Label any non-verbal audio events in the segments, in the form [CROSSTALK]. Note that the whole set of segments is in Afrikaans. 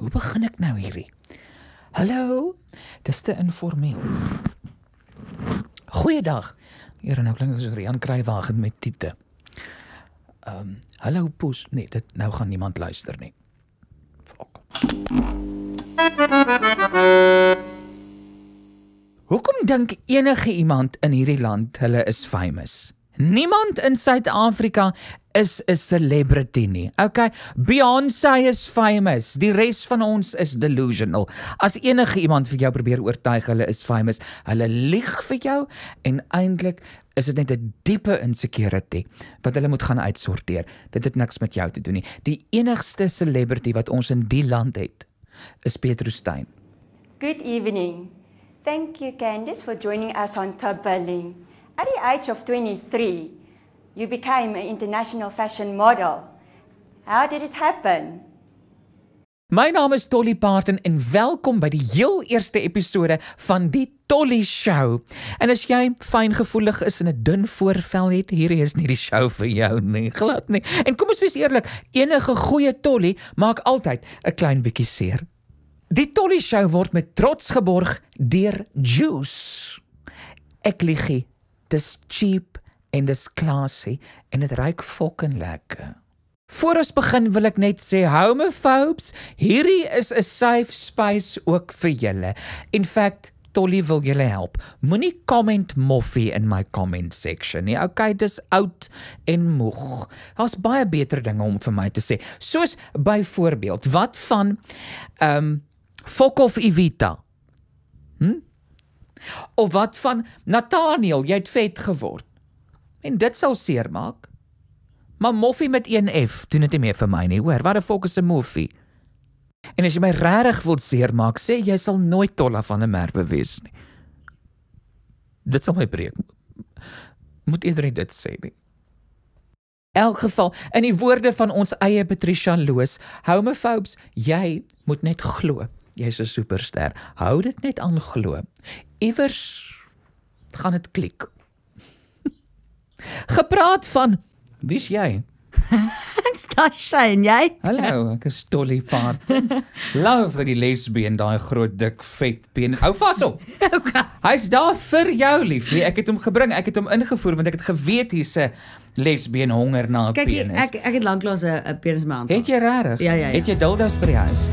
Hoe begin ek nou hierdie? Hallo. Dis te informeel. Goeiedag. Hier nou klink so Rian Kruiwagen met Tite. Ehm, um, hallo Poes. Nee, dit nou gaan niemand luister nie. Fok. Hoekom dink enige iemand in hierdie land hulle is famous? Niemand in Suid-Afrika is 'n celebrity nie. Okay, Beyoncé is famous. Die res van ons is delusional. As enige iemand vir jou probeer oortuig hulle is famous, hulle lieg vir jou en eintlik is dit net 'n diepe insecurity wat hulle moet gaan uitsorteer. Dit het niks met jou te doen nie. Die enigste celebrity wat ons in die land het, is Petrus Steyn. Good evening. Thank you Candice for joining us on Top Billing. At the age of 23, you became an international fashion model. How did it happen? My naam is Tolly Parton en welkom by die heel eerste episode van die Tolly Show. En as jy fyn gevoelig is en 'n dun voorvel het, hierdie is nie die show vir jou nie, glad nie. En kom ons wees eerlik, enige goeie Tolly maak altyd 'n klein bietjie seer. Die Tolly Show word met trots geborg deur Juice. Ek lieg. Dis cheap en dis classy en dit ruik fucking lekker. Voor ons begin wil ek net sê homophobes, hierdie is 'n safe space ook vir julle. In fact, Tolly wil julle help. Moenie comment moffie in my comment section nie. Okay, dis oud en moeg. Daar's baie beter dinge om vir my te sê. Soos byvoorbeeld, wat van ehm um, Fok of Evita? Hm? Of wat van Nathaniel, jy het vet geword. En dit sal seermaak. Maar moffie met 1F doen dit nie meer vir my nie, hoor. Wat 'n fokus 'n moffie. En as jy my regtig wil seermaak, sê jy sal nooit tolla van 'n merwe wees nie. Dit sal my breek. Moet eerder dit sê nie. Elk geval, in die woorde van ons eie Patricia Loos, homophobes, jy moet net glo. Jy's 'n superster. Hou dit net aan glo. Iewers gaan dit klik. [LAUGHS] Gepraat van wie's jy? [LAUGHS] Ek's Tasha en jy? Hallo, ek is Dolly Part. Love dat die lesbien daai groot dik vet been. Hou vas op. [LAUGHS] Okay. Hy's daar vir jou liefie. Ek het hom gebring, ek het hom ingevoer want ek het geweet hier's 'n lesbien honger na 'n Kyk, penis. ek ek het lanklaas 'n penis in my hand. Het jy regtig? Ja, ja, ja. Het jy dildos by die huis?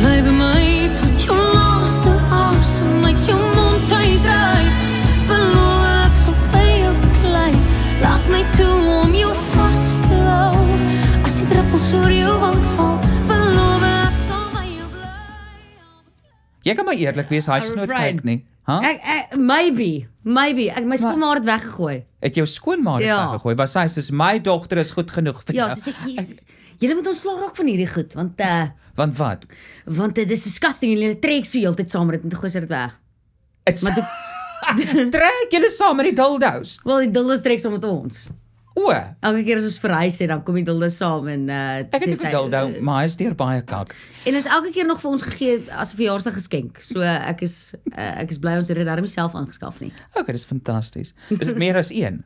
Bly by my tot jou laaste asem uit jou mond uitdryf. Beloof ek sal vir jou beklei. Laat my toe om jou vas te hou. As die druppels oor jou wang val, beloof ek sal by jou bly. Jy kan maar eerlik wees, hy's nooit kyk nie. Ha? Ek, ek maybe, maybe. Ek my skoonma het weggegooi. Het jou skoonma dit Ja. weggegooi? Was sy soos my dogter is goed genoeg vir Ja, jou? sy sê kies. Julle moet ontslaa raak van hierdie goed want uh Want wat? want dit is disgusting julle trek so heeltyd saam met dit en gooi dit weg. It's Maar [LAUGHS] trek julle saam met die dildos. Wel die dildos trek saam met ons. O, Elke keer as ons verhuis het, dan kom die dildos saam en uh ek het 'n dildo, maar hy is deur baie kak. En is elke keer nog vir ons gegee as 'n verjaarsdag geskenk. So ek is uh, ek is bly ons het dit daarmee self aangeskaf nie. Okay, dis fantasties. Is dit meer as een?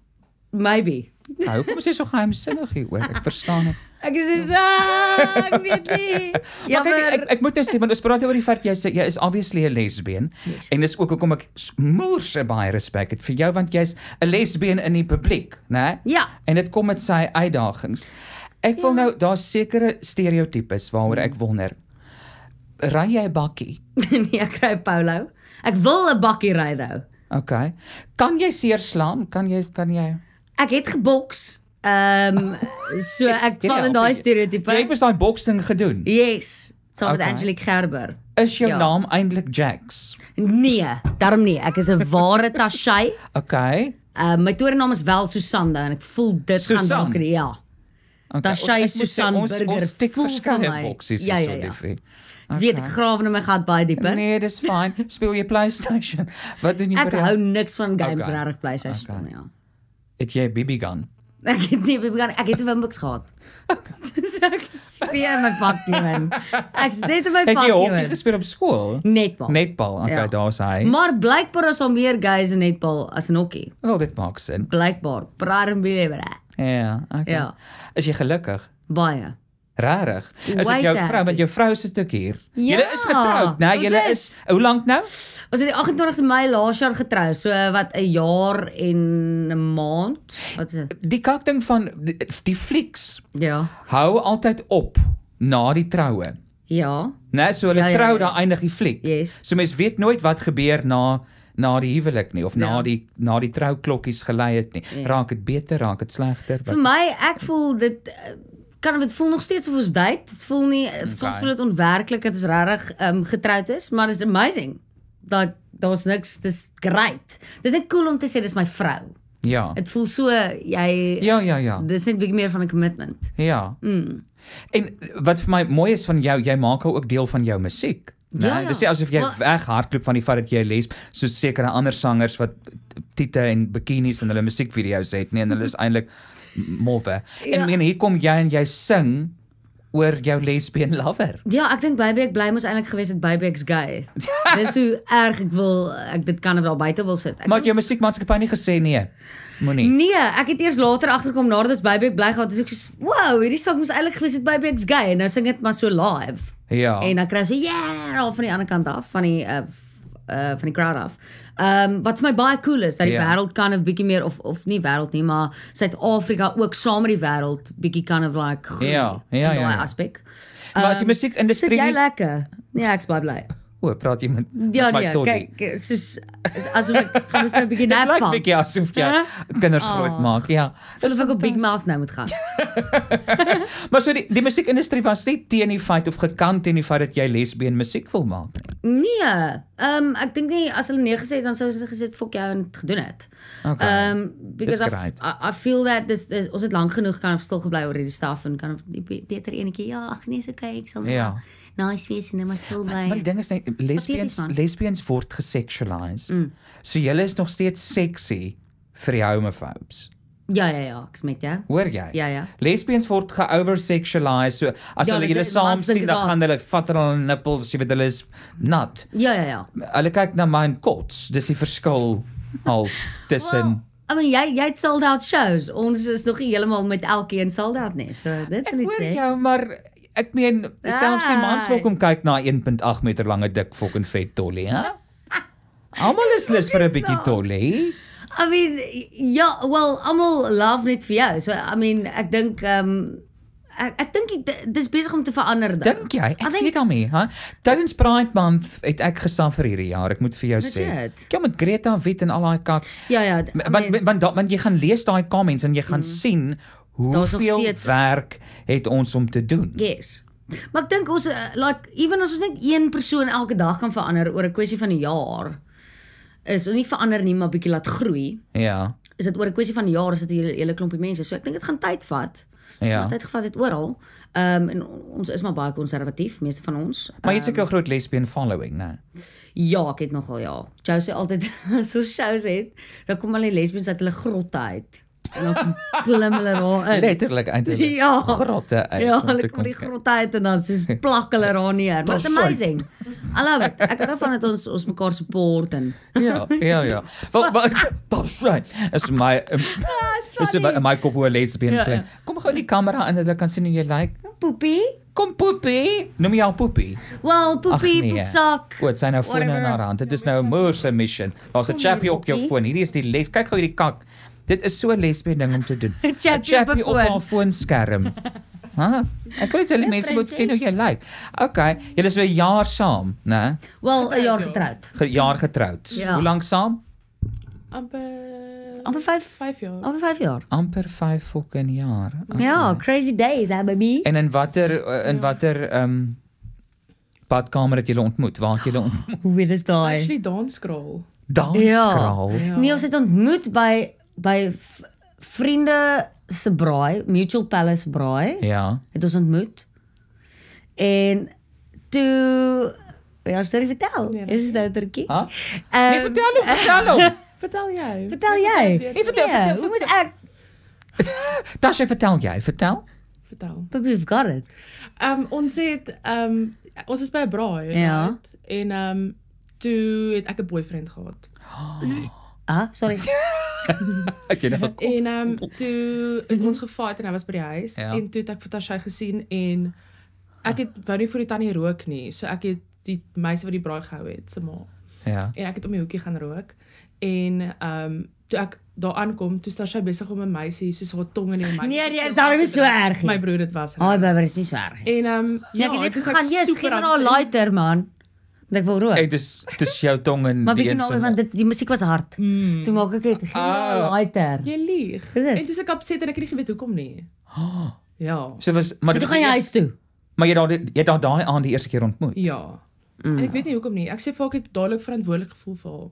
[LAUGHS] Maybe. Nou, kom ons sê so geheimsinnig hier oor. Ek verstaan dit. Ek is so ah, ek weet [LAUGHS] nie. Ja, kyk, ek, ek moet nou sê want ons praat oor die feit jy sê jy is obviously 'n lesbien Yes. en dis ook hoekom ek moerse baie respek het vir jou want jy's 'n lesbien in die publiek, né? Ja. En dit kom met sy uitdagings. Ek wil nou daar's sekere stereotypes waaroor ek wonder. Ry jy 'n bakkie? [LAUGHS] nee, ek kry 'n polo. Ek wil 'n bakkie ry nou. Okay. Kan jy seer slaan? Kan jy kan jy Ek het geboks. Ehm um, [LAUGHS] so ek val in daai stereotipe. Jy het mos daai boksding gedoen. Yes, saam met Okay. Angelique Gerber. Is jou Ja. naam eintlik Jax? Nee, daarom nie. Ek is 'n ware Tashay. Okay. Uh, my torenaam is wel Susanda en ek voel dit gaan Susan? dalk nie. Ja. okay. Tashay sê, Susan ons- Burger Ons tik verskeie boksies Ja, ja, ja. liefie. Weet ek grawe in my gat baie dieper. Nee, dis fyn. [LAUGHS] Speel jy PlayStation? Wat doen jy Ek hou niks van games Okay. okay. regtig PlayStation Okay. Ja. Het jy 'n [LAUGHS] BB gun? Ek het nie begin ek het 'n Wimboks gehad. [LAUGHS] Dis ek speel my pakkie man. Ek sit net in my Het jy hokkie gespeel op skool? Netbal. Netbal. Okay, Ja. daar's hy. Maar blykbaar is daar meer guys in netbal as in hokkie. Wel dit maak sin. Blykbaar. Praat en belewe. Ja, okay. Ja. Is jy gelukkig? Baie. Is dit Way jou happy. want jou vrou sit ook hier. Ja, Julle is getroud, né? ons Julle is is. hoe lank nou? Ons het die 28ste Mei laas jaar getrou, so wat 'n jaar en 'n maand. Wat is dit? Die kakding van die, die flieks Ja. hou altyd op na die troue. Ja. Né? So hulle Ja, ja, trou ja. daar eindig die fliek. Yes. So mens weet nooit wat gebeur na na die huwelik nie of na Ja. die na die trouklokkies gelei het nie. Yes. Raak dit beter, raak dit slegter? Vir my, ek voel dit eh, kan dit voel nog steeds of ons date. Dit voel nie okay. soms Okay. voel dit onwerklik dat ons regtig um, getroud is, maar it's amazing. Dat daar's niks, dis great. Dis net cool om te sê dis my vrou. Ja. Dit voel so jy Ja, ja, ja. Dis net 'n bietjie meer van 'n commitment. Ja. Mm. En wat vir my mooi is van jou, jy maak ook deel van jou musiek. Nee, Ja, ja. dis nie asof jy Wel- weghardloop van die feit dat jy les soos sekere ander sangers wat tiete en bikinis in hulle musiekvideo's het nie en hulle is [LAUGHS] eintlik mowwe. En Ja. meen hier kom jy en jy sing oor jou lesbian lover. Ja, ek dink Baby ek bly mos eintlik gewees het Baby ek's gay. [LAUGHS] dis hoe erg ek wil ek dit kan wel buite wil sit. Ek Maar jou musiekmaatskappy nie gesê nee. Moenie. Nee, ek het eers later agterkom nadat ons Baby ek bly gehad het, ek so, "Wow, hierdie sang moes eintlik gewees het Baby ek's gay." En nou sing dit maar so live. Ja. En dan kry jy so yeah al van die ander kant af van die uh, uh van die crowd af. Ehm um, wat vir my baie cool is dat die Ja. wêreld kan of bietjie meer of of nie wêreld nie, maar Suid-Afrika ook saam met die wêreld bietjie kan of like groei Ja, ja, ja, daai ja. aspek. maar as die Sit musiekindustrie jy nie lekker? Nee, ek's baie bly. O, praat jy met, Ja met my nee, tollie? kyk, soos asof ek gaan ons nou 'n bietjie [LAUGHS] Dit nap lyk van. bietjie asof jy kinders groot maak. Ja. Dis of ek op Big Mouth nou moet gaan. [LAUGHS] Maar so die die musiekindustrie was nie teen die feit of gekant teen die feit dat jy lesbien musiek wil maak nie. Nee, ehm um, ek dink nie as hulle nee gesê het dan sou hulle gesê het fok jou en dit gedoen het. Okay. Ehm um, because I. I, I feel that dis dis ons het lank genoeg kan stil gebly oor hierdie staf en kan beter enetjie ja, ag nee, is okay, ek sal Ja. Nice wees en net maar stil bly. Maar die ding is net lesbians lesbians word gesexualize. Mm. So julle is nog steeds sexy vir die homophobes. Ja ja ja, ek is met jou. Hoor jy? Ja, ja. Lesbians word ge-oversexualize. So as Ja, hulle julle saam sien, dan gaan hulle vat hulle nippels, jy weet hulle is nat. Ja ja ja. Hulle kyk na my en kots. Dis die verskil half tussen I mean jy jy het sold out shows. Ons is nog nie heeltemal met elkeen sold out nie. So dit Ek wil iets hoor sê. jou, maar ek meen selfs die mans wil kom kyk na 1.8 meter lange dik fucking vet tollie, hè? Almal is lus vir 'n bietjie tollie. I mean ja, well, almal love net vir jou. So I mean ek dink ehm um, ek ek dink dis besig om te verander dan. Dink jy? Ek weet daarmee, hè? Tydens Pride Month het ek gesuffer hierdie jaar, ek moet vir jou sê. Ja, met Greta Wit en al daai kak. Ja ja, Want want want, want jy gaan lees daai comments en jy gaan sien Mm. Nog hoeveel steeds- werk het ons om te doen. yes. Maar ek dink ons uh, like even as ons net een persoon elke dag kan verander oor 'n kwessie van 'n jaar is ons nie verander nie, maar bietjie laat groei. Ja. Is dit oor 'n kwessie van 'n jaar is dit 'n hele, hele klompie mense. So ek dink dit gaan tyd vat. Ja. Wat tyd gevat het oral. Ehm um, en ons is maar baie konservatief, meeste van ons. Maar jy het seker 'n groot lesbian following, né? Ja, ek het nogal ja. Jou sê altyd [LAUGHS] so shows het, dan kom al die lesbians uit hulle grotte uit. En dan klim hulle daarin. Letterlik eintlik. [LAUGHS] Ja. Grotte uit. Ja, hulle kom die grotte uit en dan soos plak hulle daar neer. But it's amazing. I love it. Ek hou daarvan dat ons ons mekaar support en Ja, ja, ja. [LAUGHS] Wel, wel dis right. Is my um, is my my kop hoe lesbian Ja, klink. Kom gou in die kamera en hulle kan sien hoe jy lyk. poepie. Kom poepie. Noem jou poepie. Well, Ag poepie, nee. poepsak. O, dit sy nou fone in haar hand. Dit is nou 'n moorse mission. Daar's 'n chappie hier, op jou poepie. foon. Hierdie is die les. Kyk gou hierdie kak. Dit is so 'n lesbian ding om te doen. [LAUGHS] 'n chappie op 'n haar foonskerm. Ha? [LAUGHS] Ek wil net hê die mense moet sien hoe jy lyk. Okay, julle is so 'n jaar saam, né? Wel, 'n jaar getroud. Ge jaar getroud. Ja. Hoe lank saam? amper Amper 5 5 jaar. amper 5 jaar. amper 5 fucking jaar. Okay. Ja, crazy days, hè, baby. En in watter eh, in watter ehm um, badkamer het julle ontmoet? Waar het julle ontmoet? Hoe weet is daai? Actually danskraal. Danskraal. Ja. Nee, ons het ontmoet by by vriende se braai, Mutual Palace braai. Ja. Het ons ontmoet. En toe ja, storie vertel. Nee, Is dit outertjie? Ha? Ehm, Nee, vertel hom, vertel hom. [LAUGHS] Vertel jy. Vertel jy? Nee, vertel, vertel, Hoe moet vertel. ek [LAUGHS] Tasha, vertel jy, vertel. Vertel. But we've got it. Ehm um, ons het ehm um, ons is by 'n braai, Ja. right? En ehm um, toe het ek 'n boyfriend gehad. [GASPS] Ah, sorry. [LAUGHS] Ek jy nou En ehm um, toe het ons gefight en hy was by die huis Ja. en toe het ek vir Tasha gesien en ek het wou nie vir die tannie rook nie. So ek het die meisie wat die braai gehou het, se ma. Ja. En ek het om die hoekie gaan rook en ehm um, toe ek daar aankom, toe staan sy besig om 'n meisie soos haar tong in die meisie. Nee, nee, is daarom nie so erg nie. My broer dit was. Ai, baie is nie so erg. nie. En ehm um, Ja, ek het ek gegaan, "Yes, super gee my nou lighter man." Want ek wil rook. Ek dis dis jou tong en [LAUGHS] Maar die bietjie een nou se- want dit die musiek was hard. Mm. Toe maak ek dit, Ah. lighter. Jy lieg. En toe is ek upset en ek het nie geweet hoekom nie. Ja. So was maar dit gaan jy huis toe. Maar jy het daar jy het daar daai aand die eerste keer ontmoet. Ja. Mm. En ek weet nie hoekom nie. Ek sê vir ek het dadelik verantwoordelik gevoel vir haar.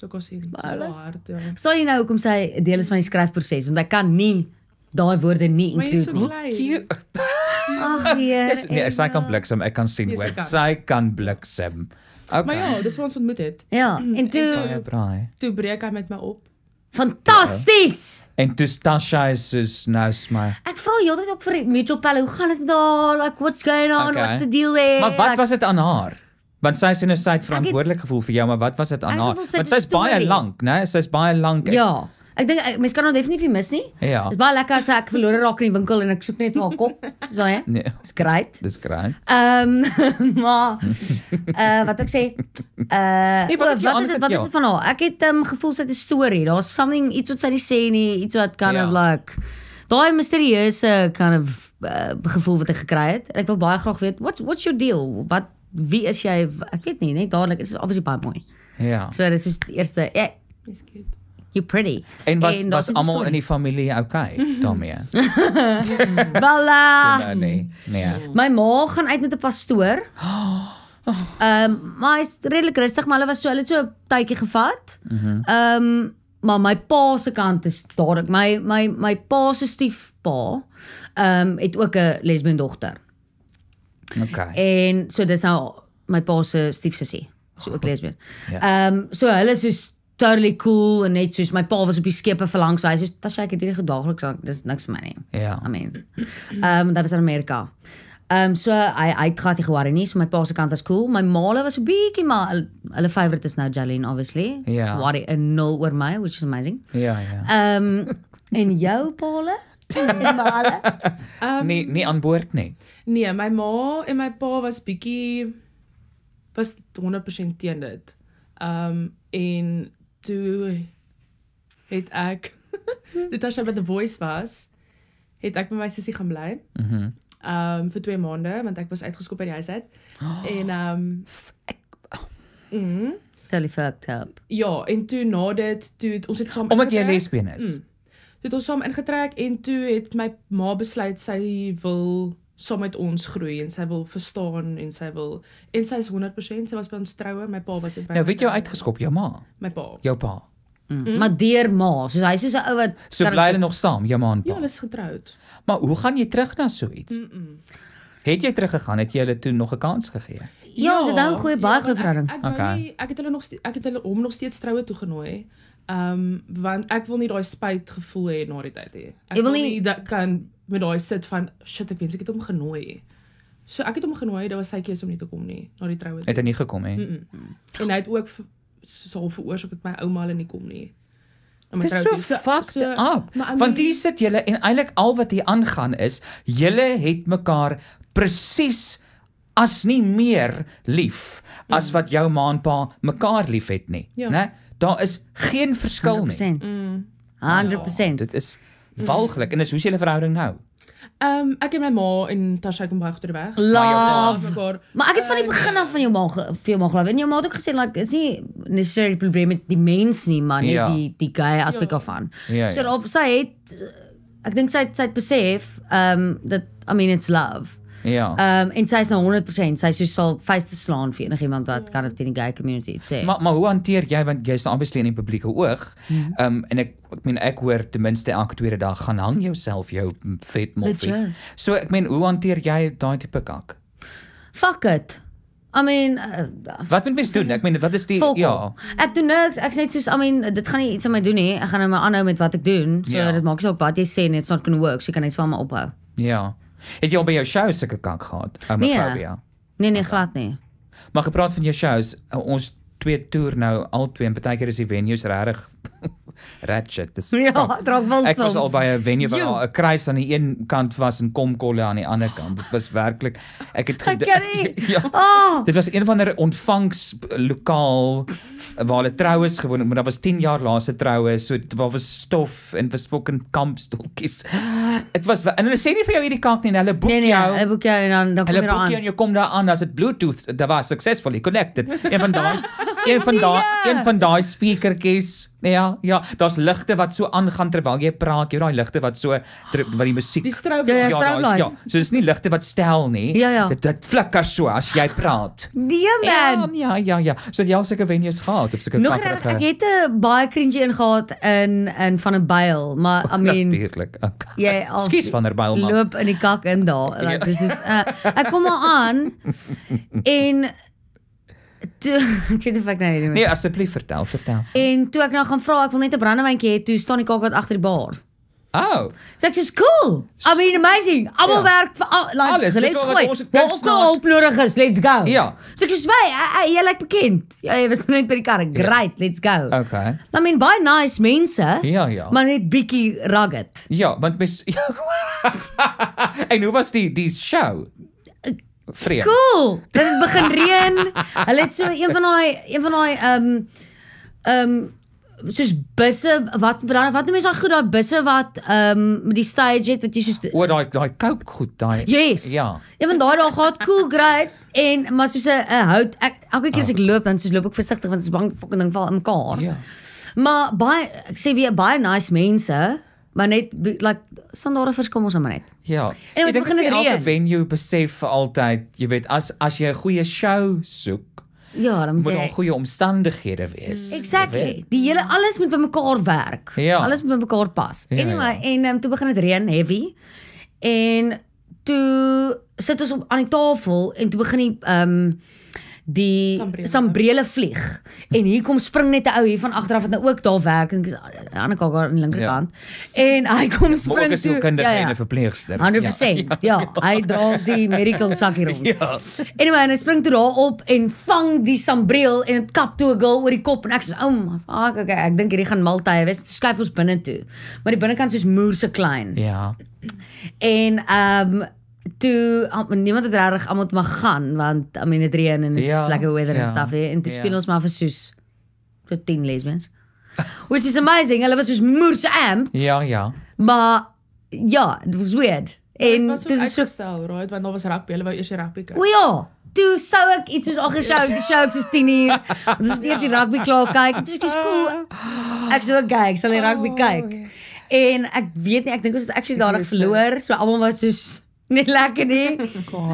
So ek was sien. Hard, ja. Verstaan jy nou hoekom sy deel is van die skryfproses want ek kan nie daai woorde nie include nie. Ag nee. [LAUGHS] Yes, nee, sy kan bliksem, ek kan sien Yes, hoe. sy kan. Sy kan bliksem. Okay. Maar ja, dis waar ons ontmoet het. Ja, en Baie toe braai. Toe breek hy met my op. fantasties. En toe Tasha is soos nou smy. Ek vra heeltyd ook vir Mitchell Pelle, hoe gaan dit met haar? Like what's going on? Okay. What's the deal there? Maar wat Like, was dit aan haar? Want sy sê nou sy het verantwoordelik gevoel vir jou, maar wat was dit aan haar? Want sy's baie lank, né? Sy's baie lank. Ek- Ja. Ek dink ek- mens kan hom definitief nie mis nie. Ja. Dis baie lekker as ek verlore raak in die winkel en ek soek net haar kop. So ja. Nee. Dis great. Dis great. Ehm [LAUGHS] maar uh wat ek sê uh Nee, wat o, jou wat is dit wat is dit van haar? Ek het um, gevoel sy het 'n storie. Daar's something iets wat sy nie sê nie, iets wat kind Ja. of like daai misterieuse kind of uh, gevoel wat ek gekry het. Ek wil baie graag weet what's what's your deal? Wat wie is jy? Ek weet nie, net dadelik is obviously baie mooi. Ja. So dis is die eerste ja, Dis goed. You pretty. En was daar's was almal in die familie okay daarmee? [LAUGHS] Voilà. Nou nee. Nee. My ma gaan uit met 'n pastoor. [GASPS] Ehm um, maar hy's redelik rustig, maar hulle was so hulle het so 'n tydjie gevat. Ehm um, maar my pa se kant is dadelik my my my pa se stiefpa ehm um, het ook 'n lesbien dogter. Okay. En so dis nou my pa se stiefsussie. So ook [LAUGHS] lesbien. Ja. Ehm um, so hulle is soos totally cool en net soos my pa was op die skepe vir lank so hy soos Tasha ek het hierdie gedaagliks dis niks vir my nie. Ja. I mean. Ehm um, dat was in Amerika. Ehm um, so hy hy het glad nie geworry nie. So my pa se kant was cool. My maale was 'n bietjie maar hulle- favourite is nou Jolene obviously. Ja. Worry 'n nul oor my, which is amazing. Ja, ja. Ehm um, en jou paale? [LAUGHS] En maale? Um, Nee, nie aan boord nie. Nee, my ma en my pa was bietjie was 100% teen dit. Um en toe het ek [LAUGHS] dit as sy by the voice was, het ek by my sussie gaan bly. Mhm. Mm um vir 2 maande want ek was uitgeskop by die huis uit. Oh. [GASPS] En um Totally fucked up. ja, en toe na dit toe het ons het saam Omdat jy lesbien is. Mm. Toe het ons saam ingetrek en toe het my ma besluit sy wil saam met ons groei en sy wil verstaan en sy wil en sy is 100% sy was by ons troue, my pa was dit by Nou weet jy uitgeskop jou ma, my pa. jou pa. Mm. Maar deur ma, soos hy soos 'n ou wat So bly hulle nog saam, jou ma en Ja, pa. hulle is getroud. Maar hoe gaan jy terug na so iets? Mm -mm. Het jy teruggegaan? Het jy hulle toe nog 'n kans gegee? Ja, ons het nou 'n goeie baie goeie verhouding. Ek, ek, Okay. nie, ek het hulle nog ek het hulle hom nog steeds troue toegenooi. Um want ek wil nie daai spyt gevoel hê na die tyd hê. Ek wil wil nie- nie dat kan met daai sit van shit, ek wens ek het hom genooi. So ek het hom genooi, dit was sy keuse om nie te kom nie na die troue. Het hy nie gekom nie? Mm En hy het ook v- so veroorsaak dat my ouma hulle nie kom nie. Dis trou so fucked up. maar Want hier sit julle en eintlik al wat hier aangaan is, julle het mekaar presies as nie meer lief as wat jou ma en pa mekaar liefhet nie, Ja. né? Daar is geen verskil nie. 100%. 100%. Dit is walglik en dis hoe is julle verhouding nou? Ehm ek en my ma en Tasha kom baie goed weg. Love. mekaar. Maar ek het van die begin af van jou ma vir jou ma glo. En jou ma het ook gesê like is nie necessarily probleem met die mens nie, maar net Ja. die die gay aspek daarvan. Ja, So ja. of sy het eh, ek dink sy het, sy het besef ehm um, dat I mean it's love. Ja. Ehm um, en sy is nou 100%, sy so sal face te slaan vir enigiemand wat kan of teen die gay community iets sê. Maar maar hoe hanteer jy want jy's obviously in die publieke oog. Mhm. Ehm um, en ek ek meen ek hoor ten minste elke tweede dag gaan hang jouself jou vet moffie. So ek meen hoe hanteer jy daai tipe kak? Fuck it. I mean uh, Wat moet mens doen? Ek meen wat is die Volk ja. Ek doen niks. Ek's net soos I mean dit gaan nie iets aan my doen nie. Ek gaan nou maar aanhou met wat ek doen. So Ja. dit maak nie saak wat jy sê nie. It's not going to work. So jy kan net van my ophou. Ja. Het jy al by jou show sulke kak gehad? Homofobia. Nee nee glad nie. Maar gepraat van jou shows, uh, ons twee toer nou al twee en partykeer is die venues regtig ratchet. Dis [LAUGHS] Ja, dit raak wel Ek was al by 'n venue waar daar 'n kruis aan die een kant was en komkolle aan die ander kant. Dit was werklik ek het [LAUGHS] ja. Ah, Dit was een van 'n ontvangslokaal waar hulle troues gewoon, maar daar was 10 jaar laas se troue, so dit daar was stof en dit was fucking kampstokkies. Dit was en hulle sê nie vir jou hierdie kant nie, hulle boek nee nee, jou. ek boek jou en dan dan kom Hulle jy daar boek jou en aan. jy kom daar aan as dit Bluetooth, dit was successfully connected. Een van daai [LAUGHS] een van daai een van daai speakertjies. Ja, ja, daar's ligte wat so aangaan terwyl jy praat. Jy daai ligte wat so wat die musiek Die strobe. Ja, ja, Ja, daar is- ja, so dis nie ligte wat stel nie. Ja, ja. Dit dit flikker so as jy praat. Nee Ja, man. ja, ja, ja. So jy al sulke venues gehad of sulke Nog reg, ek het 'n baie cringe een gehad in in van 'n byl, maar I [LAUGHS] mean natuurlik. Okay. jy [LAUGHS] al Skus van der Byl man. loop in die kak in daar. Like, [LAUGHS] Ja. dis is uh, ek kom maar aan en toe [LAUGHS] ek weet of ek nou hierdie Nee, asseblief vertel, vertel. En toe ek nou gaan vra, ek wil net 'n brandewyntjie hê, toe staan die kak wat agter die bar. Oh, So ek sê cool. I mean amazing. Almal Ja. werk vir al, like, Alles, let's gooi. ons ook al hulp nodig is, let's go. Ja. So ek sê, "Wy, jy lyk bekend." Ja, jy was net by die kar. Great, let's go. okay. I mean baie nice mense. Ja, ja. Maar net bietjie rugged. Ja, want mes [LAUGHS] ja. En hoe was die die show? Vreemd. Cool. Dit het begin reën. Hulle het so een van daai een van daai ehm ehm soos busse wat wat wat noem jy so goed daai busse wat ehm met die stage het wat jy soos O, daai daai coke goed, daai. Yes. Ja. Een van daai dae gehad cool great en maar soos 'n 'n hout ek elke keer as ek loop dan soos loop ek versigtig want dit is bang fucking ding val in mekaar. Ja. Maar baie ek sê weer baie nice mense, maar net like standaarde verskil ons maar net. Ja. En Ek dink elke reën. venue besef altyd, jy weet, as as jy 'n goeie show soek, Ja, dan moet daar goeie omstandighede wees. Exactly. Die hele alles moet by mekaar werk. Ja. Alles moet by mekaar pas. Ja, anyway, ja. en um, toe begin dit reën heavy. En toe sit ons op aan die tafel en toe begin die ehm die Sambrele. sambrele vlieg. En hier kom spring net 'n ou hier van agter af wat nou ook daar werk en aan die ander kant aan die linkerkant. En hy kom Maar ook spring as 'n toe. kindige en 'n verpleegster. 100%. Ja, ja hy dra die medical sakkie rond. [LAUGHS] Ja. Anyway, en hy spring toe daar op en vang die sambreel en dit kap toe 'n girl oor die kop en ek sê, "Oom, fuck, okay, ek dink hierdie gaan maltye wees." Toe skuif ons binne toe. Maar die binnekant soos moerse klein. Ja. En ehm um, toe niemand het regtig almal te mag gaan want I mean dit reën en is Ja, lekker weather en ja, stuff hè. En toe ja. speel ons maar vir soos vir 10 lesbians. [LAUGHS] Which is amazing. Hulle was soos moerse amp, Ja, ja. maar ja, it was weird. En En ook is so uitgestel, right? Want daar was rugby, hulle wou eers die rugby kyk. O ja, toe sou ek iets soos al geshow, die show ek soos 10 uur. [LAUGHS] Ons het eers die rugby klaar kyk. Dit is dis cool. Ek sou kyk, ek sal die rugby kyk. En ek weet nie, ek dink ons het actually daardie verloor, so almal was soos nie lekker nie.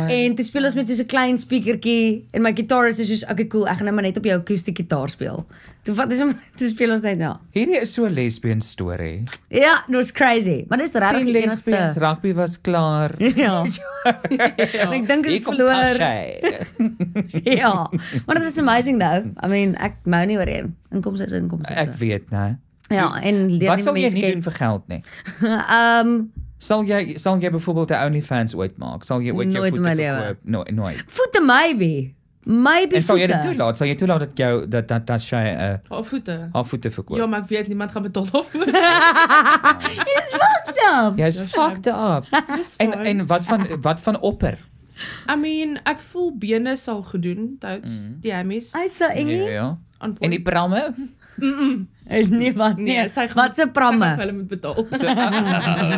En toe speel ons met soos 'n klein speakertjie en my gitarist is soos okay cool, ek gaan nou maar net op jou akoestiek gitaar speel. Toe vat ons hom, [LAUGHS] toe speel ons net ja. Hierdie is so 'n lesbian storie. Ja, it was crazy. Maar dis regtig Die die lesbians enigste. rugby was klaar. [LAUGHS] Ja. [LAUGHS] Ek dink kom verloor. Ja. Maar dit was amazing though. I mean, ek mou nie oor een. Inkomste is inkomste. Ek weet, né? Ja, en leer Wat nie sal jy mense nie ken. doen vir geld nie? Ehm Sal jy sal jy byvoorbeeld 'n OnlyFans ooit maak? Sal jy ooit jou Nooit voete verkoop? Nooit, nooit. voete maybe. Maybe En sal jy dit voete. toelaat? Sal jy toelaat dat jou dat dat dat sy 'n uh, Haar voete. haar voete verkoop? Ja, maar ek weet niemand gaan betaal daarvoor. Ja. Jy's fucked up. [LAUGHS] en en wat van wat van opper? I mean, ek voel bene sal gedoen, touts, die hammies. Hy Ja, engie. ja. point. En die pramme? Nee, wat nee, nee. sy gaan Wat se pramme? Hulle moet betaal. [LAUGHS] So,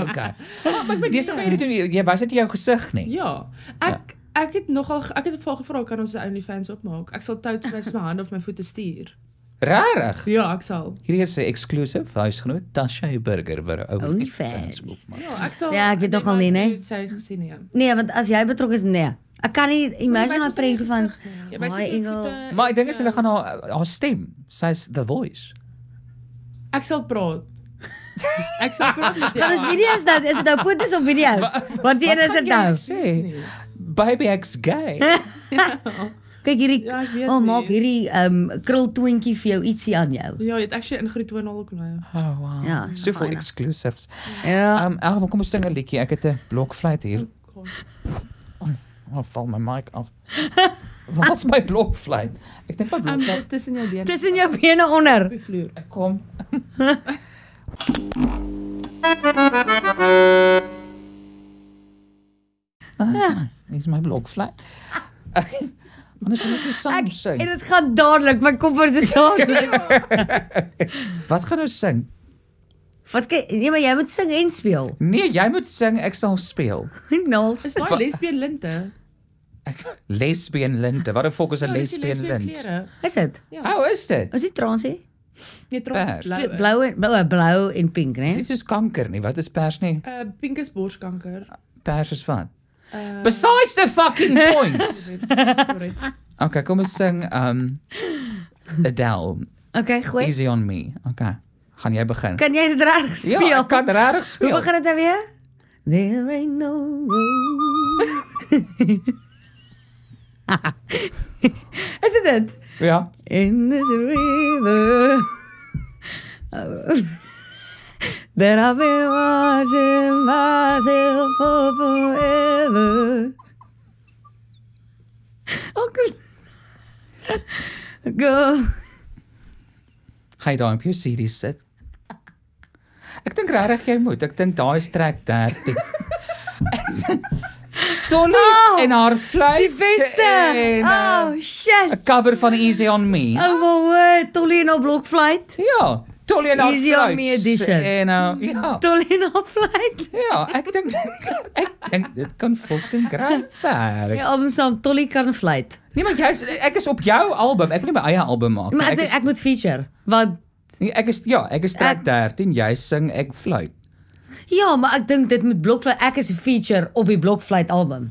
okay. Maar maar maar dis wat jy doen. Jy wys dit jou gesig nie. Ja. Ek ek het nogal ek het vir gevra kan ons 'n OnlyFans oopmaak. Ek sal touts net my hande of my voete stuur. Rarig. Ja, ek sal. Hierdie is 'n exclusive huisgenoot Tasha Burger vir OnlyFans. Ja, ek sal Ja, ek weet nogal nie, né? toe Sy gesien nie. Nee, want as jy betrokke is, nee. Ek kan nie imagine my nie prentjie van nie. Net jou engel. Maar die ding is hulle gaan haar haar stem. Sy's the voice. Ek sal praat. Ek sal praat Gaan ons video's nou, is dit nou foto's of video's? Wat sien is dit nou? Baby X gay. [LAUGHS] [LAUGHS] Kyk hierdie Ja, ek oh, nie. maak hierdie ehm um, krultoontjie vir jou ietsie aan jou. Ja, jy het actually ingegroet toe en al ook nou. Oh wow. Ja, Soveel exclusives. Ja. Ehm um, kom ons sing 'n liedjie. Ek het 'n blokfluit hier. Oh, val my mic af. [LAUGHS] Waar's my blokfluit? Ek dink my Um, blokfluit dis tussen jou bene Tussen jou bene onder. op die vloer. kom. [LAUGHS] Ah, dis my blokfluit. [LAUGHS] Anders moet ek nie saam Ek, sing. en dit gaan dadelik, my kop is dadelik. Wat gaan ons sing? Wat kyk, nee, maar jy moet sing en speel. Nee, jy moet sing, ek sal speel. [LAUGHS] Nals. Is daai lesbien linte? Ek lesbien linte. Wat 'n fok is 'n Ja, dis die lesbien lint? Is dit? Ja. O, oh, is dit? Is dit transie? Nee, is blou. Blou en blou, blou en pink, né? Dis nie soos kanker nie. Wat is pers nie? Uh pink is borskanker. Pers is wat? Uh, Besides the fucking [LAUGHS] point. Okay, kom ons sing um Adele, Okay, gooi. Easy on me. Okay. Gaan jy begin? Kan jy dit reg speel? Ja, ek kan regtig Hoe speel. begin dit nou weer? There ain't no room. [LAUGHS] Is dit dit? Ja. In this river that I've been watching myself for forever. Oh, good. Go. Gaan jy daar op jou CD sit? Ek dink regtig jy moet. Ek dink daai is trek 13. Dollies oh, en haar fluit. Die beste. En, uh, Oh, shit. 'n cover van Easy on Me. Oh, my word. Tolino Blockflight. Ja, Dolly en haar Easy on fluit. Me edition. En uh, ja. [LAUGHS] Tolino Flight. Ja, ek dink [LAUGHS] ek dink dit kan fucking great werk. Die album saam Tolly kan flight. Nee, maar jy's ek is op jou album. Ek wil nie my eie album maak. Maar ek, is ek moet feature. Want ek is ja, ek is track Ek- 13, jy sing ek fluit. ja, maar ek dink dit moet Blockflight ek is 'n feature op die Blockflight album.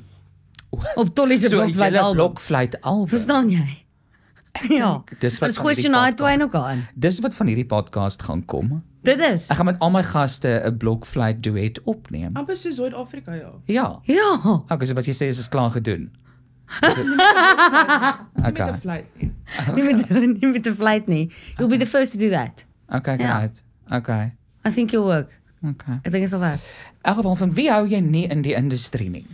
[LAUGHS] Op Tolly se So Blockflight jy album. blokfluit album. Verstaan jy? Ja. dis wat Dis gooi Shania podcast- Twain ook aan. Dis wat van hierdie podcast gaan kom. Dit is. Ek gaan met al my gaste 'n blokfluit duet opneem. Amper so Suid-Afrika ja. Ja. Ja. Okay, so wat jy sê is is klaar gedoen. Met Okay. 'n fluit nie. [LAUGHS] Nie met nie met 'n flight nie. You'll be the first to do that. Okay, Ja. great. Okay. I think you'll work. Okay. Ek dink dit sal werk. In elk geval van wie hou jy nie in die industrie nie?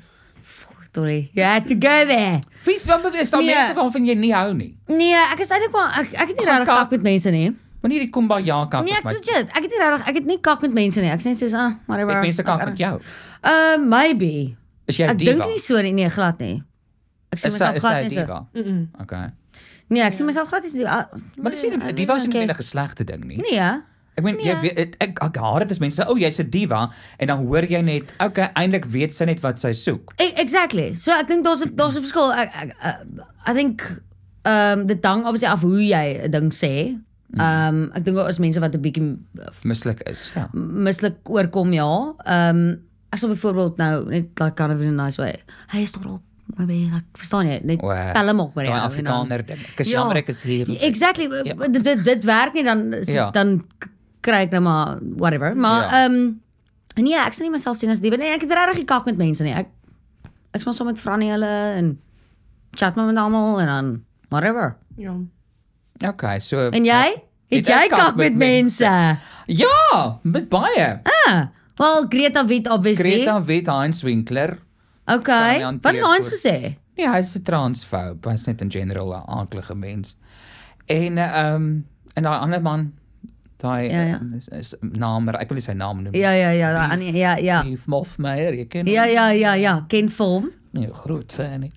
Tolly. You had to go there. Wie is dan is daar Nee. mense waarvan jy nie hou nie? Nee, ek is eintlik maar ek ek het nie Gaan regtig kak. kak met mense nie. Wanneer die kumbaya kak Nee, op ek my. is legit. Ek het nie regtig ek het nie kak met mense nie. Ek sê net soos ah, whatever. Ek mense kak met jou. Uh maybe. Is jy Ek diva? dink nie so nie, nee, glad nie. Ek sê Is sy myself is sy glad 'n nie. so. diva? Okay. Nee, ek sê myself glad nie. ah, Maar dis nie 'n diva is nie net 'n geslegte ding nie. Nee, ja. Ek meen jy Nee. weet ek ek, ek haat dit as mense "O, jy's 'n diva" en dan hoor jy net, "Okay, eintlik weet sy net wat sy soek." E- Exactly. So ek dink daar's 'n daar's 'n verskil. Ek ek uh, I think um, dit hang obviously af hoe jy 'n ding sê. Ehm um, ek dink daar is mense wat 'n bietjie Mislik is. Ja. mislik oorkom, ja. Ehm um, ek sal byvoorbeeld nou net like kind of in a nice way. Hy is toch al maar baie ek verstaan jy net O, pelle met Daai jou. Afrikaner. Ek is Ja. jammer ek is hier. Exactly. Ja. Dit, dit dit werk nie dan Ja. dan kry ek nou maar whatever. Maar Ja. ehm um, nee, ek sien nie myself sien as die nee, ek het regtig nie kak met mense nie. Ek ek smaak so met Frannie hulle en chat maar met almal en dan whatever. Ja. Okay, so En jy? Het jy kak met mense? Ja, met baie. Ah, well Greta Wit obviously. Greta Wet Heinz Winkler. Okay. nie Wat het Hans gesê? Nee, hy's 'n transfoub. Hy's net in general 'n aardige mens. En ehm um, en daai ander man, daai Ja, ja. is, is naam, ek wil nie sy naam noem. Ja ja ja, daai Annie, ja ja. Beef Moffmeyer, jy ken hom. Ja ja ja ja, ken film. Nee, groot fan nie.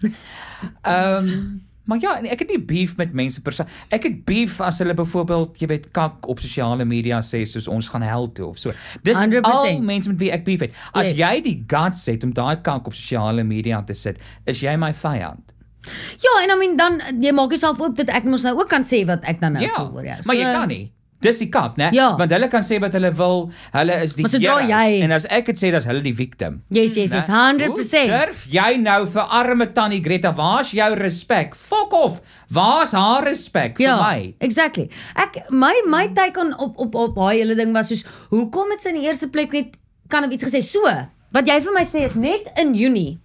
Ehm maar ja, ek het nie beef met mense per se. Ek het beef as hulle byvoorbeeld, jy weet, kak op sosiale media sê soos ons gaan hel toe of so. Dis 100%. al mense met wie ek beef het. As Yes. jy die guts het om daai kak op sosiale media te sit, is jy my vyand. Ja, en I mean dan jy maak jouself oop dat ek mos nou ook kan sê wat ek dan nou Ja, voel oor jou. maar jy So- kan nie. Dis die kak, né? Ja. Want hulle kan sê wat hulle wil. Hulle is die heroes. jy- en as ek dit sê, dan is hulle die victim. Yes, yes, yes, Né? 100%. Hoe durf jy nou vir arme tannie Greta, waar's jou respek? Fuck off. Waar's haar respek vir my? Exactly. Ek my my take on op op op haar hele ding was soos hoekom het sy in die eerste plek net kan of iets gesê so? Wat jy vir my sê is net in Junie.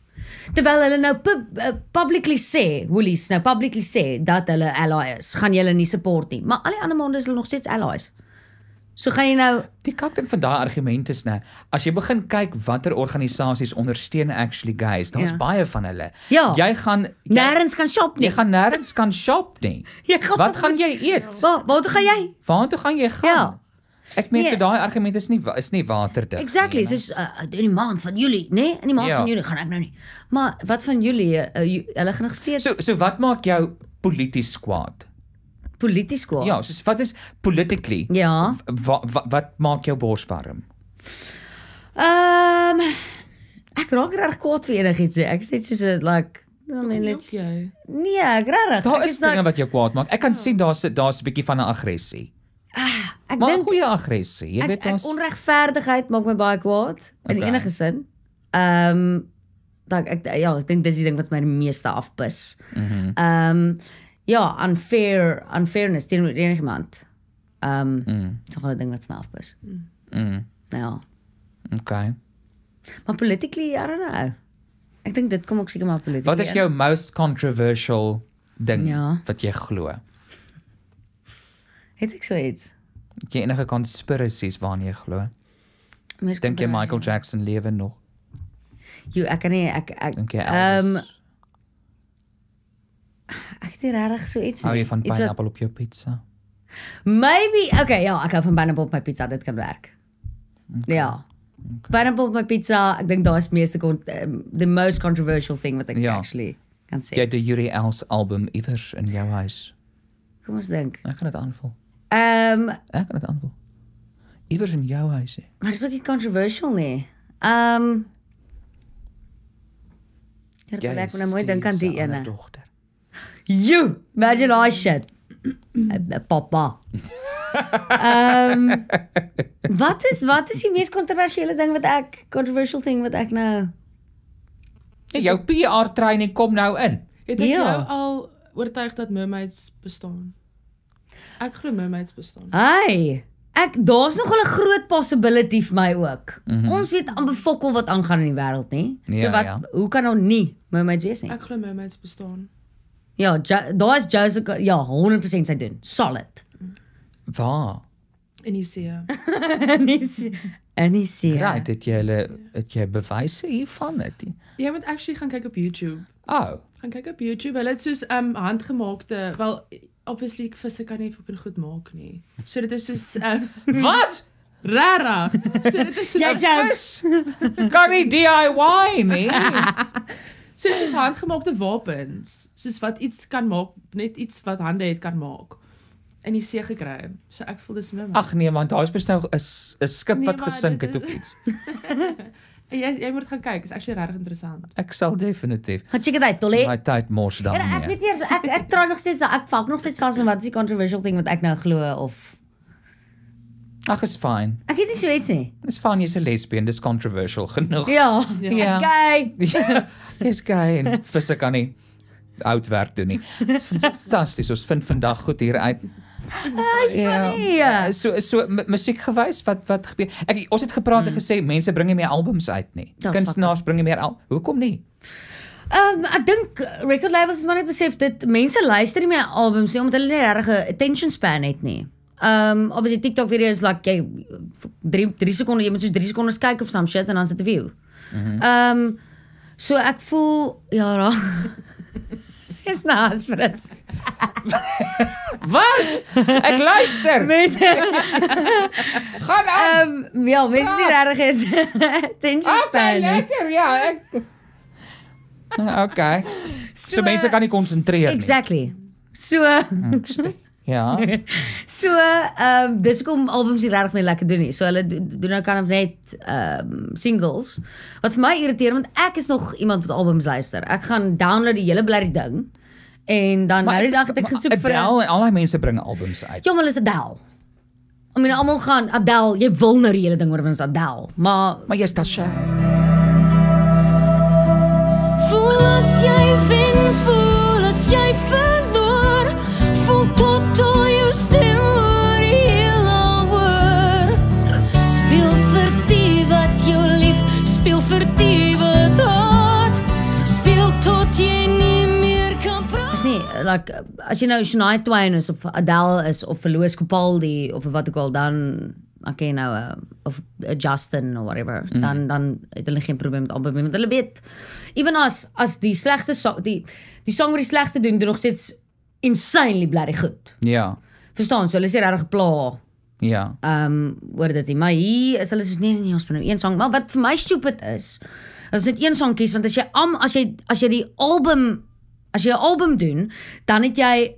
Terwyl hulle nou pub, uh, publicly sê, Woolies nou publicly sê dat hulle ally is, gaan julle nie support nie. Maar al die ander maande is hulle nog steeds allies. So gaan jy nou Die kak ding van daai argument is nou, as jy begin kyk watter organisasies ondersteun actually gays, daar's Ja. baie van hulle. Ja. Jy gaan jy, nêrens kan shop nie. jy gaan nêrens kan shop nie. [LAUGHS] Jy gaan- Wat gaan [LAUGHS] jy eet? Waar waar toe gaan jy? Waartoe gaan jy gaan? Ja. Ek meen Nee. so daai argument is nie wa- is nie waterdig. Exactly, nie, né? dis uh, in die maand van Julie, nê? Nee? In die maand Ja. van Julie gaan ek nou nie. Maar wat van Julie? Uh, ju- hulle gaan nog steeds So so wat maak jou polities kwaad? polities kwaad. Ja, soos wat is politically? Ja. Wat wat, wat maak jou bors warm? Ehm ek raak reg kwaad vir enigiets. Ek sê dit soos 'n like I mean let's jy. Nee, ek regtig. Daar is dinge like- wat jou kwaad maak. Ek kan sien daar's daar's 'n bietjie van 'n aggressie. Ek Maar dink goeie aggressie. Jy ek, weet daar's onregverdigheid maak my baie kwaad in Okay. enige sin. Ehm dat ek ja, ek dink dis die ding wat my die meeste afpis. Mhm. Ehm ja, unfair unfairness teenoor enigiemand. Ehm dis nog 'n ding wat my afpis. Mm, Ja. okay. Maar politically, I don't know. Ek dink dit kom ook seker maar politically. Wat is in. jou most controversial ding Ja. wat jy glo? Het ek so iets? Het jy enige conspiracies waarna jy glo? Dink jy Michael Jackson lewe nog? Jo, ek kan nie ek ek Dink jy ehm ek het nie regtig so iets Hou jy nie. van wat- pineapple op jou pizza? Maybe. Okay, ja, ek hou van pineapple op my pizza, dit kan werk. Okay. Ja. Pineapple op my pizza, ek dink daai is meeste kon um, the most controversial thing wat ek Ja. actually kan sê. Jy het die Yuri Els album iewers in jou huis. Kom ons dink. Ek kan dit aanvul. Ehm, um, Ek kan dit aanvul. Iewers in jou huis hè. maar dis ook nie controversial nie. Ehm um, Ja, ek is moet nou mooi dink aan die ene. dogter. You, imagine daai shit. Eh, Papa. Ehm um, wat is wat is die mees kontroversiële ding wat ek controversial thing wat ek nou Ja, jou PR training kom nou in. Het ek Ja. jou al oortuig dat mermaids bestaan? Ek glo mermaids bestaan. Hey, ek daar's nog 'n groot possibility vir my ook. Mm -hmm. Ons weet amper fokol wat aangaan in die wêreld, nê? so Ja, wat ja. hoe kan nou nie mermaids wees nie? Ek glo mermaids bestaan. Ja, Jo- daar's Joseph ja, 100% sy doen. Solid. Waar? In die see. En is en is see. Right, het jy hulle het jy bewyse hiervan het? jy? Jy moet actually gaan kyk op YouTube. Oh, Gaan kyk op YouTube. Hulle het soos um handgemaakte, wel obviously visse kan nie fucking goed maak nie. So dit is soos um [LAUGHS] wat? rara. So dit is soos Jy jou Vis? Kan nie DIY nie. [LAUGHS] so dit is soos handgemaakte wapens. Soos wat iets kan maak, net iets wat hande het kan maak. In die see gekry. So ek voel dis min. Ag nee man, daar's mos nou 'n 'n skip Nee, wat gesink het is- of iets. [LAUGHS] jy jy moet gaan kyk. Is actually regtig interessant. Ek sal definitief gaan check dit uit, Tolly. my tyd mors Ja, ek weet eers ek ek try nog steeds ek val nog steeds vas in wat is die controversial thing wat ek nou glo of Ag is fyn. ek weet nie so iets nie. Dis fyn jy's 'n lesbien, dis controversial genoeg. Ja. Ja. ja. Gay. [LAUGHS] Ja, Dis gay en visse kan nie oud werk doen nie. Dis Fantasties. Ons vind vandag goed hier uit. Dis funny. Ja. So so mu- musiek gewys wat wat gebeur. Ek ons het gepraat en gesê mense bring nie meer albums uit nie. Ja, Kunstenaars bring nie meer al. Hoekom nie? Ehm um, ek dink record labels moet maar net besef dit mense luister nie meer albums nie omdat hulle nie regtig 'n attention span het nie. Ehm um, obviously TikTok video's like jy 3 3 sekondes jy moet soos 3 sekondes kyk of some shit en dan sit 'n view. Ehm um, so ek voel ja, [LAUGHS] Is naas vir ons. Wat? Ek luister. [LAUGHS] Mense Gaan aan. ehm um, ja, mense nie regtig is [LAUGHS] attention span nie. lekker. Ja, ek [LAUGHS] Okay. So mense kan nie konsentreer nie. Exactly. So Ja. [LAUGHS] So, ehm um, dis hoekom albums nie regtig meer lekker doen nie. So hulle do- doen nou kan of net ehm um, singles. Wat vir my irriteer want ek is nog iemand wat albums luister. Ek gaan download die hele blerrie ding en dan nou die dag het ek gesoek vir Adele en al die mense bring albums uit. Ja, maar hulle is Adele. I mean almal gaan Adele, jy wil nou die hele ding oor ons Adele, maar Maar jy's Tasha. Voel as jy wen, voel as jy verloor. Like as jy nou Shania Twain is of Adele is of Verloos Capaldi of wat ook al dan ken jy nou 'n of 'n Justin of whatever, mm. dan dan het hulle geen probleem met albei want hulle weet ewen as as die slegste song die die song wat die slegste doen doen nog steeds insanely bloody goed. Ja. Verstaan, so hulle is regtig gepla Ja. ehm um, oor dit. Maar hier is hulle soos nee nee nee, ons moet nou een sang. Maar wat vir my stupid is, as net een sang kies want as jy am as jy as jy die album as jy 'n album doen, dan het jy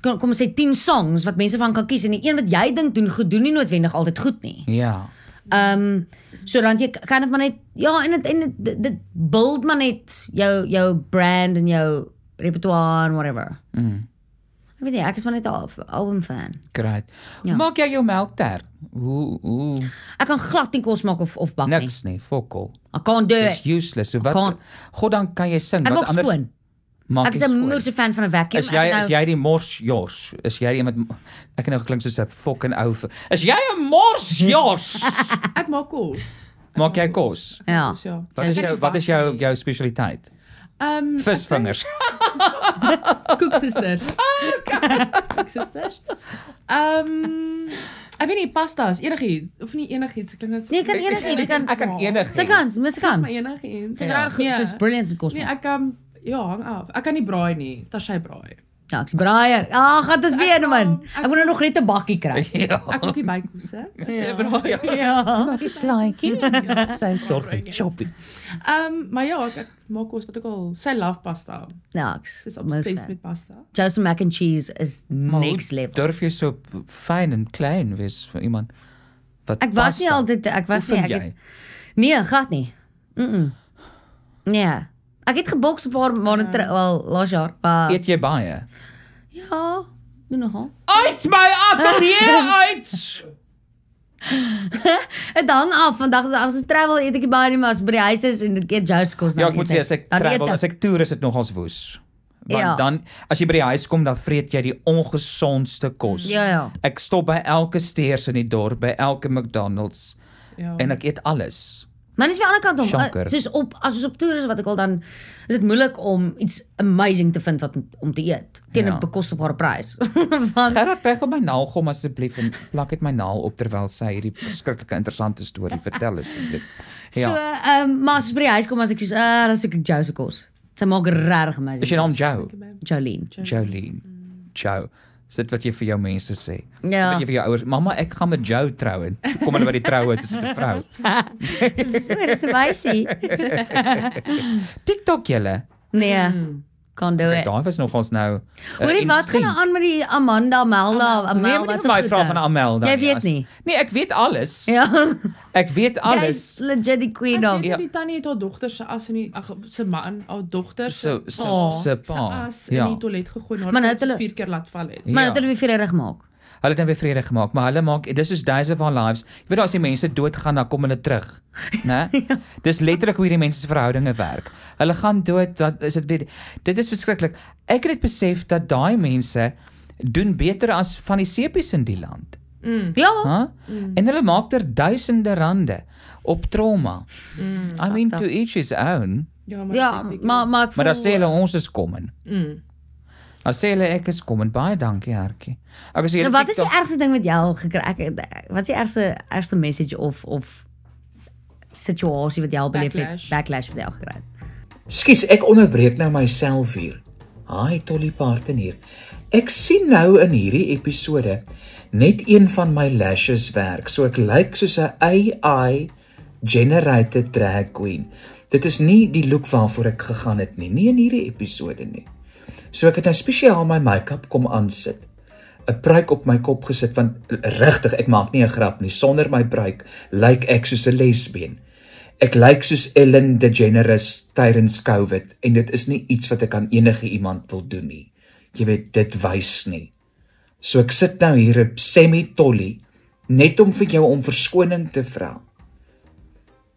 kom kom ons sê 10 songs wat mense van kan kies en die een wat jy dink doen goed doen nie noodwendig altyd goed nie. Ja. Ehm um, so dan jy kind of maar net ja en dit en dit- dit build maar net jou jou brand en jou repertoire en whatever. Mm. Ek weet nie, ek is maar net 'n album fan. Great. Ja. Maak jy jou melk ter? Hoe hoe Ek kan glad nie kos maak of of bak nie. niks nie, fokol. I can't do it. useless. So wat Kan- God dan kan jy sing Ek wat maak skoon. Maak Ek is jy 'n moerse fan van 'n vacuum. Is jy Ek is jy die mors Jors? Is jy iemand ek het nou geklink soos 'n fucking ou. Is jy 'n mors Jors? [LAUGHS] Ek maak kos. Maak jy kos? Ja. Kos, ja. Wat is jou wat is jou jou spesialiteit? Ehm Visvingers. koeksusters. [LAUGHS] Koeksusters. [LAUGHS] Ehm ek weet nie pasta's enigiets of nie enigiets. Ek klink net so. Nee, kan enigiets, jy kan Ek kan enigiets. Sy kan, mens kan. maar enigiets. Sy's regtig goed, Nee. sy's brilliant met kos. Nee, ek kan ja, hang af. Ek kan nie braai nie. Is sy braai. Ja, ek's braaier. Ag, dit is weer kan- man. ek moet nou nog net 'n bakkie kry. [LAUGHS] Ja. Ek maak nie bykosse. Sy braai. Ja. Wat is slaaitjie? Sy sorg vir choppie. Ehm maar ja, ek, ek maak kos wat ook al. Sy love pasta. Ja, ek's Sy's obsessed met pasta. Just mac and cheese is next level. Durf jy so fyn en klein wees vir iemand wat Ek was nie pasta- altyd ek was Oefen nie ek jy? het, Nee, glad nie. Mm. Nee. Ek het geboks 'n paar maande terug, wel laas jaar, maar Eet jy baie? ja, doen nogal. Uit my atelier uit. [LAUGHS] Dit hang af vandag as ons travel eet ek nie baie nie, maar as by die huis is en ek eet Joe's kos Ja, dan ek moet sê as ek Dan travel, as ek toer is dit nogals woes. Want Ja. dan as jy by die huis kom dan vreet jy die ongesondste kos. Ja, ja. Ek stop by elke steers in die dorp, by elke McDonald's Ja. en ek eet alles. Maar dis aan die ander kant om Sjanker. uh, soos op as ons op toer is wat ek al dan is dit moeilik om iets amazing te vind wat om te eet teen 'n Ja. bekostigbare prys. [LAUGHS] Want Gerard, reg op my naal kom asseblief en plak dit my naal op terwyl sy hierdie verskriklike interessante storie vertel [LAUGHS] so Ja. ehm um, maar as by die huis kom as ek soos ah dan soek ek Joe se kos. Sy maak regtig amazing. Is jou naam Joe? Jolene. Jolene. Joe. Is dit wat jy vir jou mense sê? Ja. Wat jy vir jou ouers, mamma, ek gaan met Joe trou en kom hulle by die troue tussen 'n vrou. [LAUGHS] So dis amazing. [LAUGHS] TikTok julle. Nee. Kan do it. Daai was nog ons nou. uh, Hoorie, wat gaan nou aan met die Amanda Melda Amel Nee, wat se nie my vra nou? van Amel dan. Jy nie, weet as- nie. Nee, ek weet alles. Ja. Ek weet Jy's alles. legit die queen of. weet Ja. ja. die tannie het haar dogter se as in die ag se man, haar dogter So se pa se se pa. as in Ja. die toilet gegooi Maar nadat nou hulle- vier keer laat val het. Maar Ja. het hulle weer vrede gemaak. Hulle het dan weer vrede gemaak, maar hulle maak dis soos days of our lives. Jy weet as die mense doodgaan, dan kom hulle terug, né? [LAUGHS] Ja. Dis letterlik hoe hierdie mense se verhoudinge werk. Hulle gaan dood, dat is dit weer Dit is verskriklik. Ek het dit besef dat daai mense doen beter as van die sepies in die land. Ja. Huh? Mm. En hulle maak er duisende rande op trauma. Mm, I mean to each his own. Ja, maar Ja, maar maar ek Maar dan sê hulle ons is kommen. Mm. Dan sê hulle ek is kommen. Baie dankie, Hartjie. Ek as jy Nou, wat is die ergste ding wat jy al gekry ek wat is die ergste ergste message of of situasie wat jy al beleef het Backlash. wat jy al gekry het? Skus, ek onderbreek nou myself hier. Haai Tolly Parton hier. Ek sien nou in hierdie episode net een van my lashes werk. So ek lyk soos 'n AI generated drag queen. Dit is nie die look waarvoor ek gegaan het nie, nie in hierdie episode nie. So ek het nou spesiaal my make-up kom aansit. 'n Pruik op my kop gesit want regtig, ek maak nie 'n grap nie. Sonder my pruik lyk ek soos 'n lesbien. Ek lyk soos Ellen DeGeneres tydens COVID en dit is nie iets wat ek aan enige iemand wil doen nie. Jy weet, dit wys nie. So ek sit nou hier 'n semi-tolly net om vir jou om verskoning te vra.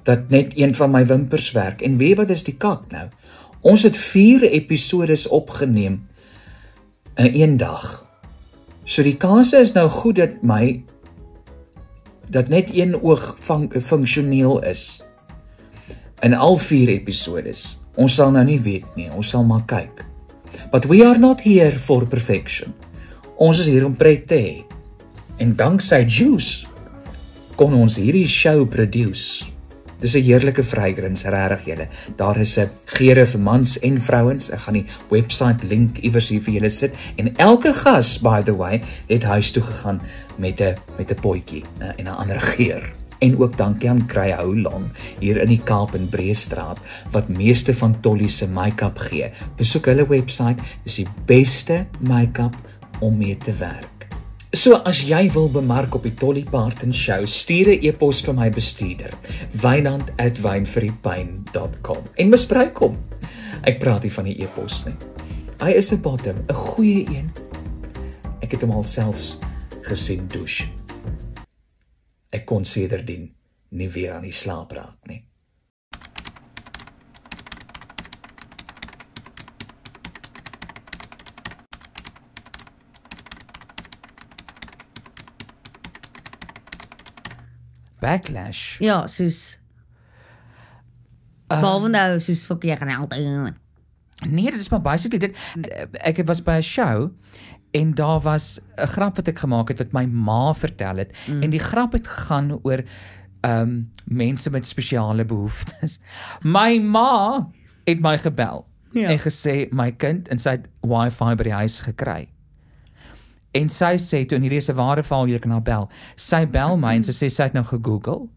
Dat net een van my wimpers werk en weet wat is die kak nou? Ons het 4 episodes opgeneem in een dag. So die kanse is nou goed dat my dat net een oog vang funksioneel is in al 4 episodes. Ons sal nou nie weet nie, ons sal maar kyk. But we are not here for perfection. Ons is hier om pret te hê. En danksy Juice kon ons hierdie show produce. Dis 'n heerlike fragrance regtig julle. Daar is 'n geure vir mans en vrouens. Ek gaan die webwerf link iewers hier vir julle sit en elke gas by the way het huis toe gegaan met 'n met 'n potjie uh, en 'n ander geur. En ook dankie aan Kry Hou Long hier in die Kaap in Breestraat wat meeste van Tolly se make-up gee. Besoek hulle webwerf, dis die beste make-up om mee te werk. So as jy wil bemark op die Tolly Parton show, stuur 'n e-pos vir my bestuurder, wynand@wynveriepyn.com en bespreek hom. Ek praat nie van die e-pos nie. Hy is 'n bottom, 'n goeie een. Ek het hom alselfs gesien douche. Ek kon sedertdien nie weer aan die slaap raak nie. Backlash. Ja, soos Behalwe nou soos fok jy gaan altyd. Nee, dit is maar basically dit ek was by 'n show en daar was 'n grap wat ek gemaak het wat my ma vertel het mm. en die grap het gegaan oor ehm um, mense met spesiale behoeftes. [LAUGHS] My ma het my gebel ja. en gesê my kind en sy het wifi by die huis gekry. En sy sê toe en hierdie is 'n ware verhaal jy kan haar bel. Sy bel my en sy sê sy het nou gegoogel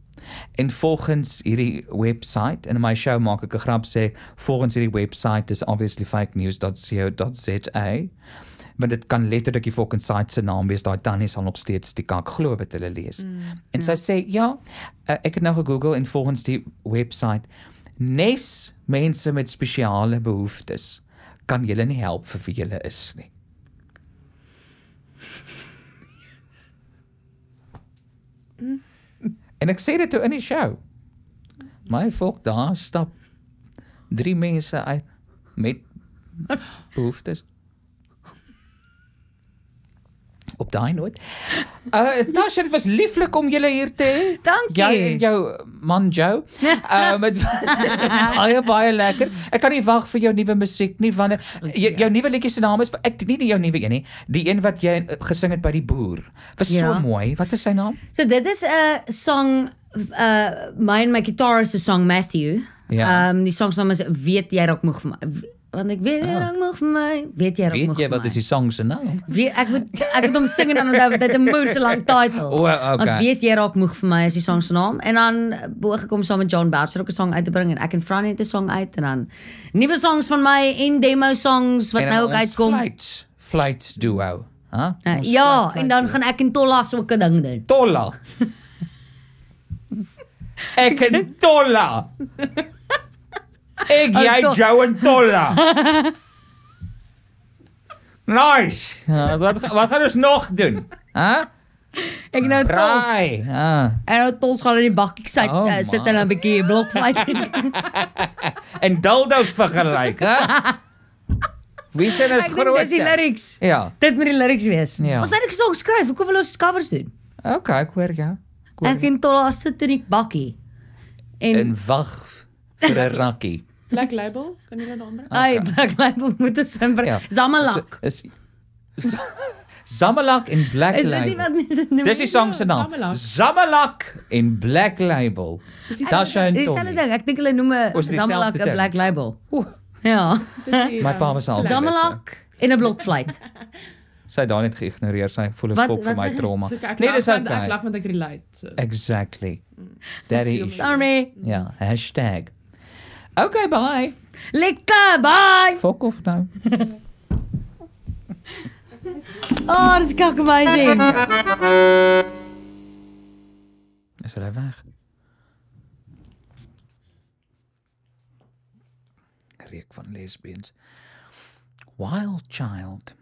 en volgens hierdie webwerf en in my show maak ek 'n grap sê volgens hierdie webwerf is obviously fake news.co.za want dit kan letterlik die fucking site se naam wees daai tannie sal nog steeds die kak glo wat hulle lees. Mm, en sy sê ja, uh, ek het nou gegoogel en volgens die webwerf nes mense met spesiale behoeftes kan julle nie help vir wie julle is nie. En ek sê dit toe in die show. My volk daar stap drie mense uit met behoeftes. Op daai noot. [LAUGHS] Uh Tasha, dit was lieflik om julle hier te hê. Dankie. Jy en jou man Joe. Um [LAUGHS] dit was [LAUGHS] baie baie lekker. Ek kan nie wag vir jou nuwe musiek nie wanneer jou, jou nuwe liedjie se naam is ek nie die jou nuwe een nie, die een wat jy uh, gesing het by die boer. Was Ja. so mooi. Wat is sy naam? So dit is 'n song uh my en my guitarist se song Matthew. Ja. Ehm um, die song se naam is weet jy raak moeg vir my. Want ek weet jy raak moeg vir my. Weet jy raak Weet moeg jy vir wat my. is die song se naam? Weet ek moet ek moet hom sing en dan onthou dit 'n moeë so lank title. [LAUGHS] O, okay. Want weet jy raak moeg vir my is die song se naam en dan boog ek hom saam met John Boucher ook 'n song uit te bring en ek en Franny het 'n song uit en dan nuwe songs van my en demo songs wat En nou ook ons uitkom. Flights, flights duo. Huh? Uh, ja, en dan gaan ek en Tollas ook 'n ding doen. Tolla. [LAUGHS] Ek en Tolla. [LAUGHS] Ek jy to- Joe en Tolla. Nice. Ja, wat wat gaan ons nog doen? Hæ? Ek nou Tols. Braai. Ah. En nou Tols gaan in die bakkie sit, Oh, uh, man. en 'n bietjie blokfluit. [LAUGHS] En dildos vergelyk, hè? Wie [LAUGHS] is ek dink groot? dis die lyrics. Ja. Dit moet die lyrics wees. Ja. Ons het 'n song skryf, hoekom wil ons covers doen? Okay, ek hoor jou. Ek hoor Ek en Tollas sit in die bakkie. En, En wag vir 'n rakkie. Black Label, kan jy dit aanbring? Ai, Black Label moet ons inbring. Ja. Zamalak. Is, is Zamalak en Black Is dit Label. nie wat mense noem? Dis die song se naam. Zamalak. En Black Label. Tasha en Dis dieselfde Tommy. ding. Ek dink hulle noem Zamalak 'n Black Label. Oeh, Ja. My pa was al. Zamalak en 'n blokfluit. [LAUGHS] Sy het daar net geïgnoreer. Sy voel 'n fok vir my trauma. So, ek Nee, dis want- Ek okay. lag want ek relate. So. Exactly. That is. Sorry. Ja, hashtag. Okay, bye. Lekker, bye. Fok of nou. [LAUGHS] Oh, dis kak amazing. Is hy weg? Reek van lesbians. Wild Child.